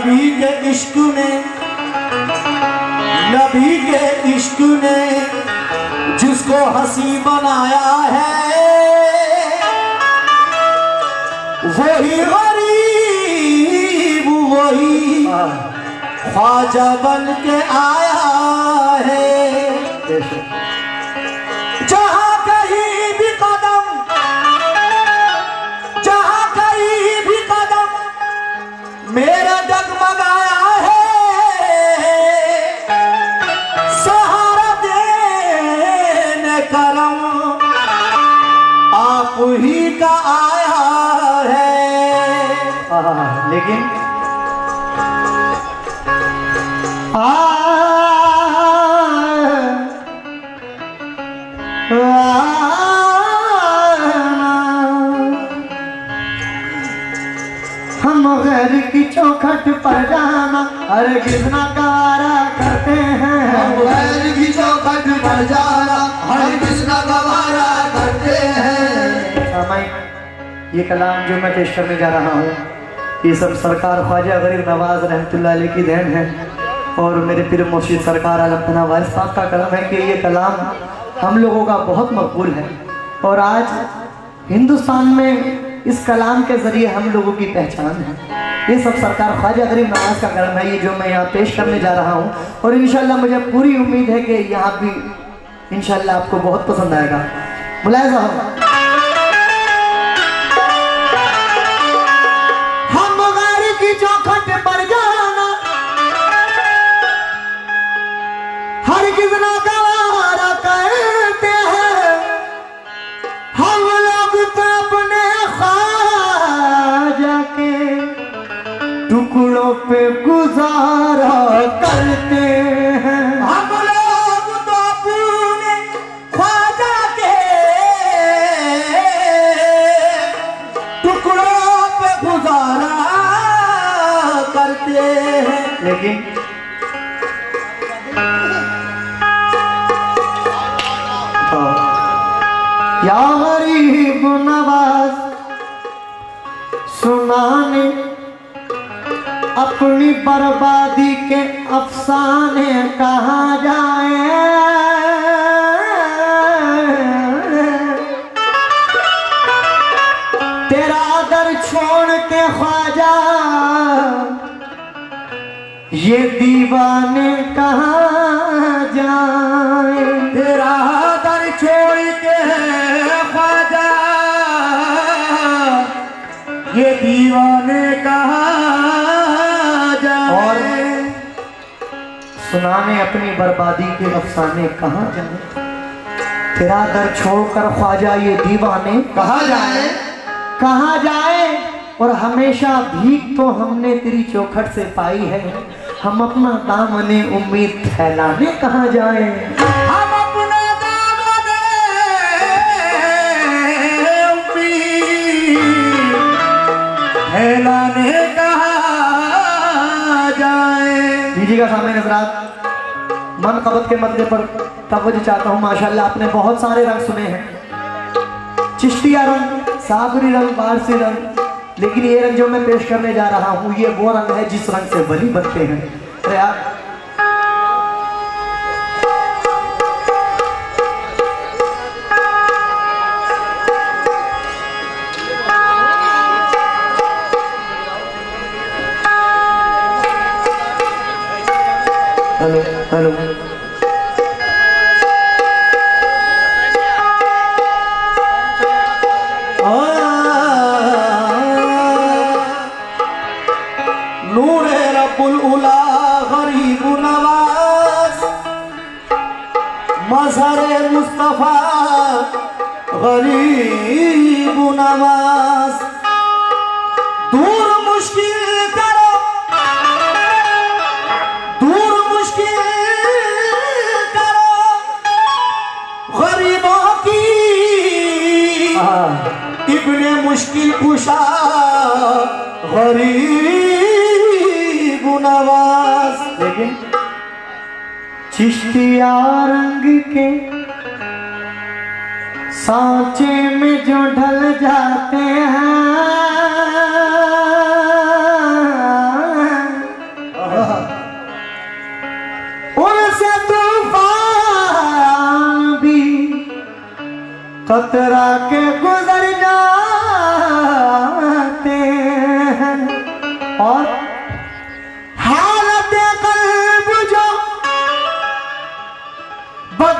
نبی کے عشق نے، نبی کے عشق نے جس کو ہنسی بنایا ہے، وہی غریب، وہی خواجہ بن کے آیا ہے۔ کی چوکھٹ پر جانا ہرگز نہ گوارا کرتے ہیں۔ غیر کی چوکھٹ پر جانا ہر کس کا گوارا کرتے ہیں۔ سامعین، یہ کلام جو میں پیش کرنے جا رہا ہوں یہ سب سرکار خواجہ غریب نواز رحمت اللہ علیہ کی دین ہے۔ اور میرے پیر مرشد سرکار عالم تنا وارث صاحب کا کلام ہے کہ یہ کلام ہم لوگوں کا بہت مقبول ہے۔ اور آج ہندوستان میں اس کلام کے ذریعے ہم لوگوں کی پہچان ہے۔ یہ سب سرکار خواجہ غریب نواز کا کلام ہے، یہ جو میں یہاں پیش کرنے جا رہا ہوں۔ اور انشاءاللہ مجھے پوری امید ہے کہ یہاں بھی انشاءاللہ آپ کو بہت پسند آئے گا۔ ملاحظہ ہو ہم غیر کی چوکھٹ پر جانا۔ ہر کتنا گوارا یا غریب نواز، سنانے اپنی بربادی کے افسانے کہاں جائیں؟ تیرا در چھوڑ کے خواجہ، یہ دیوانے کہاں جائیں؟ یہ دیوانے کہاں اور سنانے اپنی بربادی کے افسانے کہاں جائیں تیرا در چھوڑ کر خواجہ یہ دیوانے کہاں جائے؟ کہاں جائے؟ اور ہمیشہ بھیک تو ہم نے تیری چوکھٹ سے پائی ہے۔ ہم اپنا دامن امید پھیلانے کہاں جائیں گا سامنے حضرات۔ من قبط کے مدے پر توجہ چاہتا ہوں، ماشاءاللہ آپ نے بہت سارے رنگ سنے ہیں۔ چشتیہ رنگ ساگری رنگ، بارسی رنگ۔ لیکن یہ رنگ جو میں پیش کرنے جا رہا ہوں، یہ وہ رنگ ہے جس رنگ سے ولی بنتے ہیں۔ মাঝারে মুস্তফা গরিব নামাজ। দূর মুশকিল কারও, দূর মুশকিল কারও। গরিব কি? ইবনে মুশকিল পুষা গরিব নামাজ। লেকিন چشتیا رنگ کے سانچے میں جو ڈھل جاتے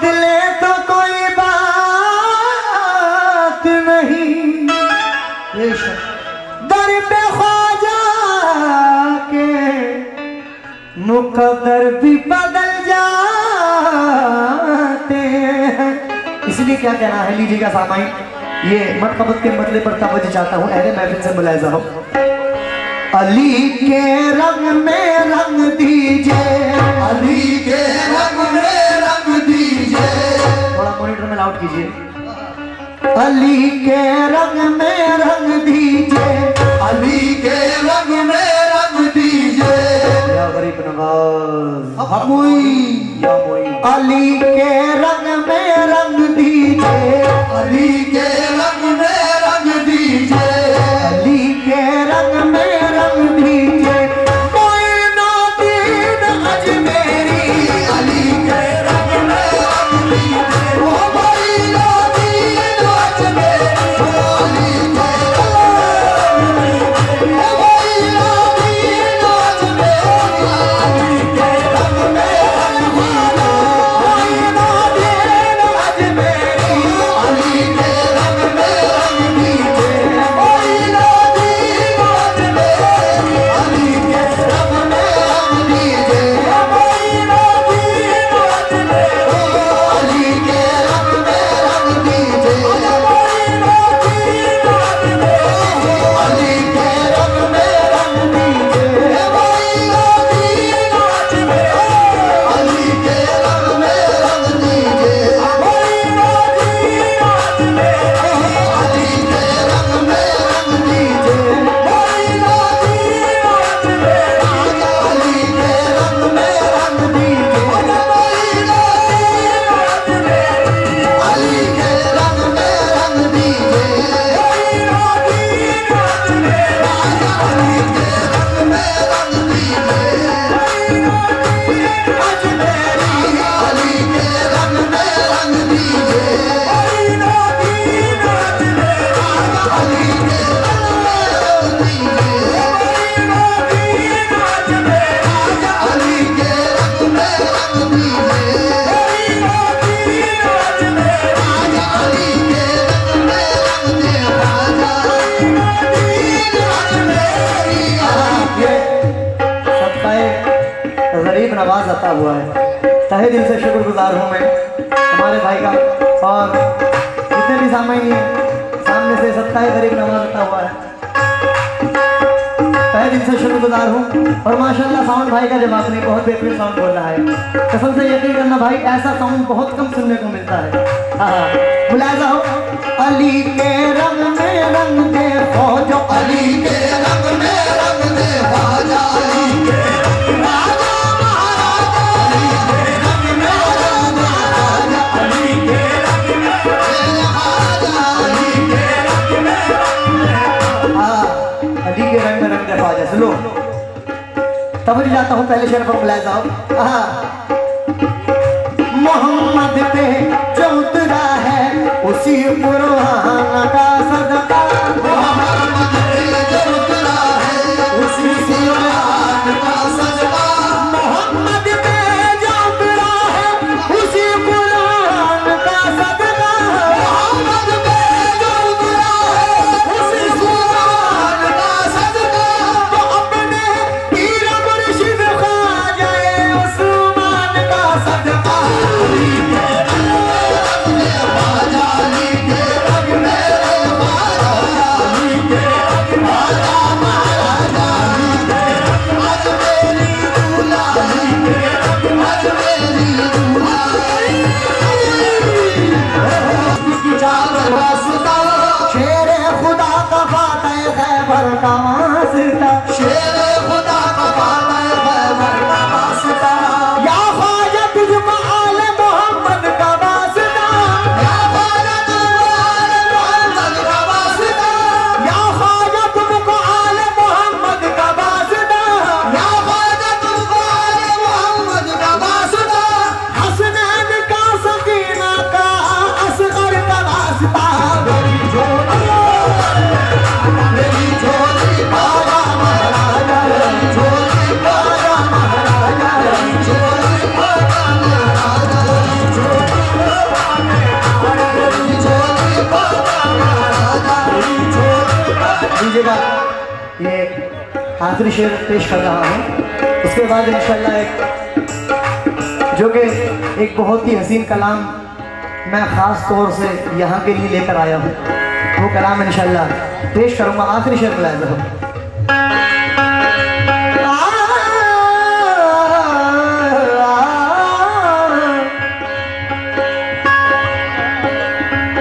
بدلے تو کوئی بات نہیں۔ در پہ خواجہ کے مقدر بھی بدل جاتے ہیں۔ اس لیے کیا کہنا ہے، لیجیے گا سامعین، یہ مرتبت کے مطلب پر توجہ چاہتا ہوں۔ اہل محفل سے ملاحظہ ہو۔ علی کے رنگ میں رنگ دیجیے۔ علی کے رنگ میں تھوڑا مانیٹر میں لاؤٹ کیجیے علی کے رنگ میں رنگ دیجیے علی کے رنگ میں رنگ دیجیے یا غریب نواز موئی یا موئی علی کے رنگ میں رنگ دیجیے علی کے رنگ میں عطا ہوا ہے۔ تہہ دل سے شکر گزار ہوں میں ہمارے بھائی کا۔ اور جتنے بھی سامعین ہیں، سامنے سے صدقہ غریب نواز عطا ہوا ہے۔ تہہ دل سے شکر گزار ہوں۔ اور ماشاءاللہ ساؤنڈ بھائی کا جواب نہیں بہت بہترین ساؤنڈ بول رہا ہے، قسم سے یقین کرنا بھائی، ایسا ساؤنڈ بہت کم سننے کو ملتا ہے۔ ہاں ہاں۔ ملاحظہ ہو۔ علی کے رنگ میں رنگ دے فوج، علی کے رنگ میں رنگ سنو۔ توجہ جاتا ہوں، پہلے شعر پر ملاحظہ ہو محمد پہ جو اترا ہے، اسی قرآن کا آخری شعر پیش کر رہا ہوں۔ اس کے بعد انشاءاللہ ایک جو کہ ایک بہت ہی حسین کلام میں خاص طور سے یہاں کے لیے لے کر آیا ہوں۔ وہ کلام انشاءاللہ پیش کروں گا، آخری شعر ملاحظہ ہو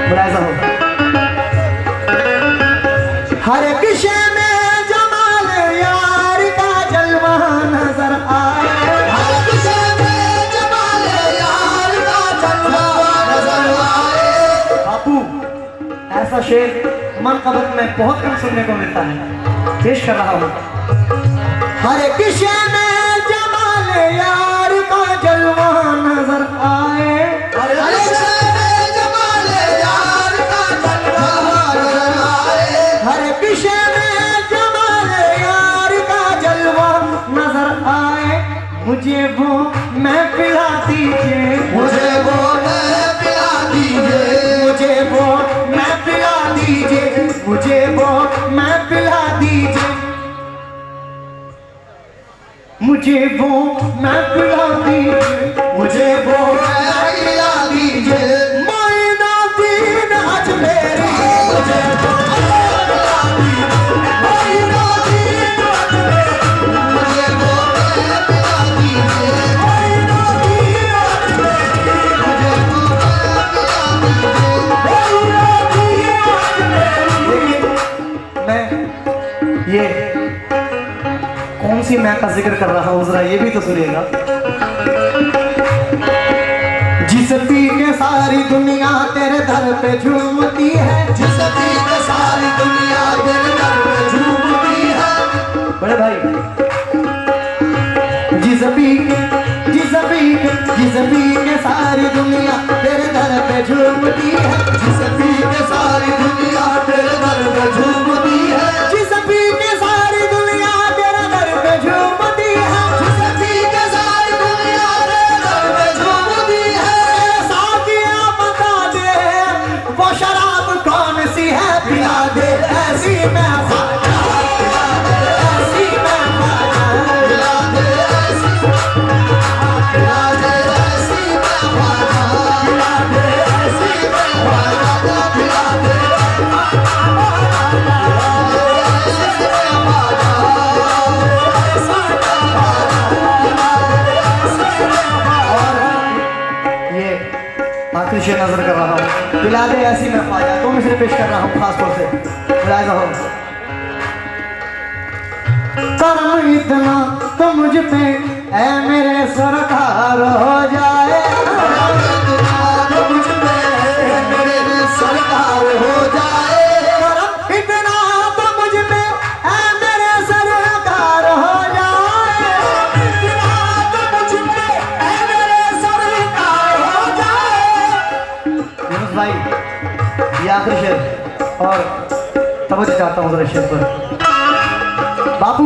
ملاحظہ ہو ہر ایک ایسا شعر من میں بہت کم سننے کو ملتا ہے۔ پیش کر رہا ہوں۔ ہر ایک شے میں جمال یار کا جلوہ نظر آئے۔ ہر کسی میں جمال یار کا جلوہ نظر آئے۔ ہر میں جمال یار کا جلوہ نظر آئے۔ مجھے وہ میں پلا دیجیے مجھے وہ مجھے وہ میں پلا دیجیے مجھے وہ میں دیجیے معینہ دین مجھے وہ میں یہ کون سی میں کا ذکر کر رہا ہوں؟ ذرا یہ بھی تو سنیے گا۔ جس پی کے ساری دنیا تیرے در پہ جھومتی ہے۔ جس پی کے ساری دنیا دل در پہ جھومتی ہے۔ بڑے بھائی جس پی جس پی جس پی کے ساری دنیا تیرے در پہ جھومتی ہے۔ جس پی کے ساری دنیا تیرے در پہ جھومتی آخری شعر نظر کر رہا ہوں۔ پلا دے ایسی میں پایا تو میں پیش کر رہا ہوں خاص طور سے۔ ملاحظہ ہو کرم اتنا تو مجھ پہ، اے میرے سرکار، ہو جائے۔ بھائی یہ آخری شعر۔ اور توجہ چاہتا ہوں ذرا شعر پر۔ باپو